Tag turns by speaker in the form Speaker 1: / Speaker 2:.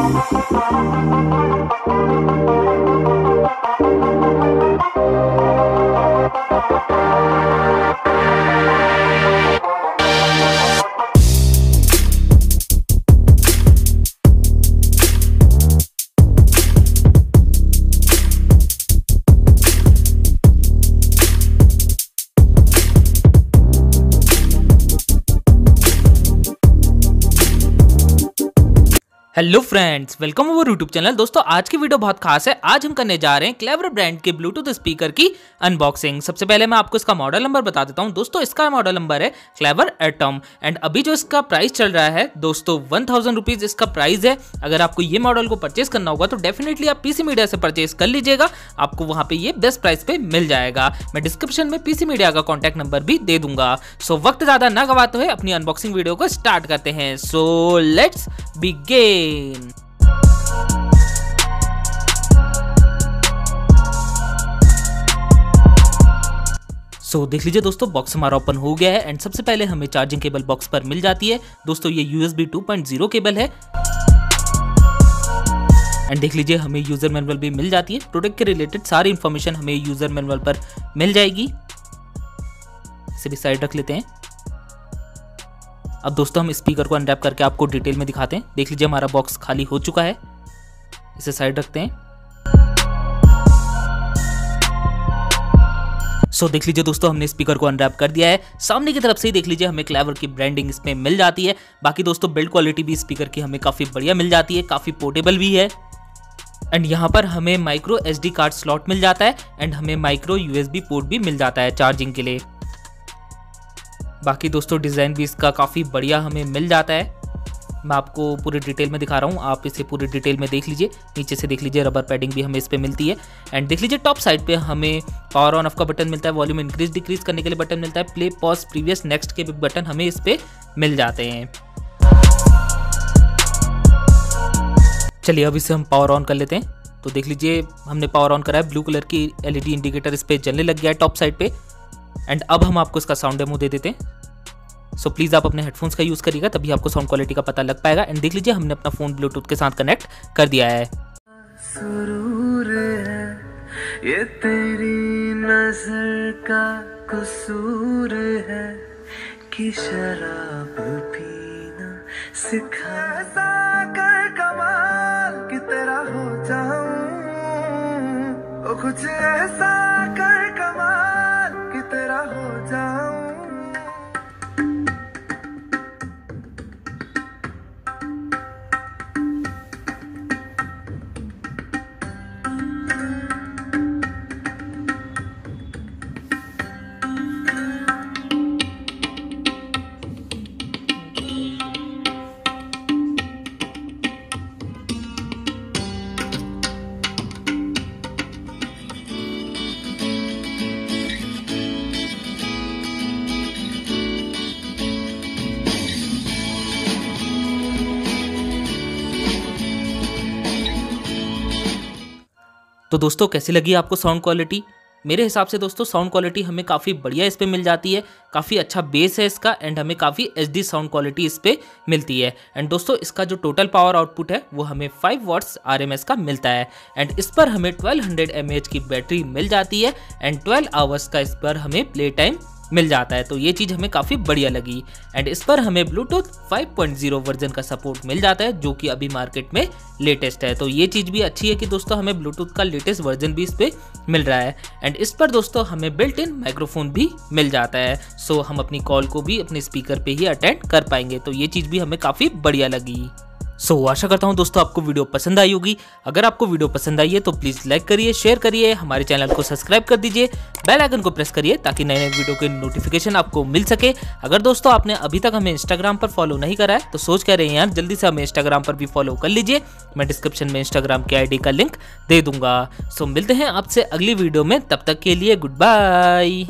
Speaker 1: なるほど。hello friends welcome over YouTube channel दोस्तों, आज की वीडियो बहुत खास है। आज हम करने जा रहे हैं क्लेवर ब्रांड के ब्लूटूथ स्पीकर की अनबॉक्सिंग सबसे पहले मैं आपको इसका मॉडल नंबर बता देता हूँ। दोस्तों, इसका मॉडल नंबर है क्लेवर एटम एंड अभी जो इसका प्राइस चल रहा है, दोस्तों वन थाउज़ेंड रुपीज़ इसका प्राइस है। अगर आपको ये मॉडल को परचेस करना होगा तो डेफिनेटली आप पीसी मीडिया से परचेस कर लीजिएगा। आपको वहाँ पे ये बेस्ट प्राइस पे मिल जाएगा। मैं डिस्क्रिप्शन में पीसी मीडिया का कॉन्टैक्ट नंबर भी दे दूँगा। सो वक्त ज़्यादा ना गवाते हुए अपनी अनबॉक्सिंग वीडियो को स्टार्ट करते हैं। So let's begin so so, देख लीजिए दोस्तों बॉक्स हमारा ओपन हो गया है एंड सबसे पहले हमें चार्जिंग केबल बॉक्स पर मिल जाती है। दोस्तों ये USB 2.0 केबल है। एंड देख लीजिए हमें यूज़र मैनुअल भी मिल जाती है। प्रोडक्ट के रिलेटेड सारी इन्फॉर्मेशन हमें यूज़र मैनुअल पर मिल जाएगी। इसे भी साइड रख लेते हैं। अब दोस्तों हम स्पीकर को अनरैप करके आपको डिटेल में दिखाते हैं। देख लीजिए हमारा बॉक्स खाली हो चुका है। इसे साइड रखते हैं। सो so, देख लीजिए दोस्तों हमने स्पीकर को अनरैप कर दिया है। सामने की तरफ़ से ही देख लीजिए हमें क्लेवर की ब्रांडिंग इसमें मिल जाती है। बाकी दोस्तों बिल्ड क्वालिटी भी स्पीकर की हमें काफ़ी बढ़िया मिल जाती है काफ़ी पोर्टेबल भी है। एंड यहाँ पर हमें माइक्रो एस कार्ड स्लॉट मिल जाता है एंड हमें माइक्रो यूएसबी पोर्ट भी मिल जाता है चार्जिंग के लिए। बाकी दोस्तों डिज़ाइन भी इसका काफ़ी बढ़िया हमें मिल जाता है। मैं आपको पूरी डिटेल में दिखा रहा हूँ। आप इसे पूरी डिटेल में देख लीजिए। नीचे से देख लीजिए रबर पैडिंग भी हमें इस पर मिलती है। एंड देख लीजिए टॉप साइड पे हमें पावर ऑन ऑफ़ का बटन मिलता है। वॉल्यूम इंक्रीज डिक्रीज करने के लिए बटन मिलता है। प्ले पॉज प्रीवियस नेक्स्ट के बटन हमें इस पर मिल जाते हैं। चलिए, अब इसे हम पावर ऑन कर लेते हैं। तो देख लीजिए, हमने पावर ऑन करा है। ब्लू कलर की एलईडी इंडिकेटर इस पर जलने लग गया है टॉप साइड पे। एंड अब हम आपको इसका साउंड डेमो दे देते हैं। सो प्लीज़ आप अपने हेडफोन्स का यूज़ करिएगा, तभी आपको साउंड क्वालिटी का पता लग पाएगा। एंड देख लीजिए, हमने अपना फ़ोन ब्लूटूथ के साथ कनेक्ट कर दिया है। ये तेरी नज़र का कसूर है कि शराब पीना सिखा। कर कमाल कि तेरा हो जाऊँ। कुछ ऐसा तो दोस्तों, कैसी लगी आपको साउंड क्वालिटी मेरे हिसाब से दोस्तों साउंड क्वालिटी हमें काफ़ी बढ़िया इस पर मिल जाती है, काफ़ी अच्छा बेस है इसका एंड हमें काफ़ी एच साउंड क्वालिटी इस पर मिलती है। एंड दोस्तों, इसका जो टोटल पावर आउटपुट है, वो हमें 5 वॉट्स आरएमएस का मिलता है। एंड इस पर हमें 1200 हंड्रेड की बैटरी मिल जाती है एंड 12 आवर्स का इस पर हमें प्ले टाइम मिल जाता है। तो ये चीज़ हमें काफ़ी बढ़िया लगी। एंड इस पर हमें ब्लूटूथ 5.0 वर्जन का सपोर्ट मिल जाता है, जो कि अभी मार्केट में लेटेस्ट है। तो ये चीज़ भी अच्छी है कि दोस्तों, हमें ब्लूटूथ का लेटेस्ट वर्जन भी इस पर मिल रहा है। एंड इस पर दोस्तों, हमें बिल्ट इन माइक्रोफोन भी मिल जाता है। सो हम अपनी कॉल को भी अपने स्पीकर पे ही अटेंड कर पाएँगे। तो ये चीज़ भी हमें काफ़ी बढ़िया लगी। सो so, आशा करता हूँ दोस्तों आपको वीडियो पसंद आई होगी। अगर आपको वीडियो पसंद आई है तो प्लीज़ लाइक करिए शेयर करिए हमारे चैनल को सब्सक्राइब कर दीजिए बेल आइकन को प्रेस करिए ताकि नए नए वीडियो के नोटिफिकेशन आपको मिल सके। अगर दोस्तों आपने अभी तक हमें इंस्टाग्राम पर फॉलो नहीं करा है तो सोच कह रहे हैं यार जल्दी से हमें इंस्टाग्राम पर भी फॉलो कर लीजिए। मैं डिस्क्रिप्शन में इंस्टाग्राम की आई का लिंक दे दूँगा। सो so, मिलते हैं आपसे अगली वीडियो में तब तक के लिए गुड बाय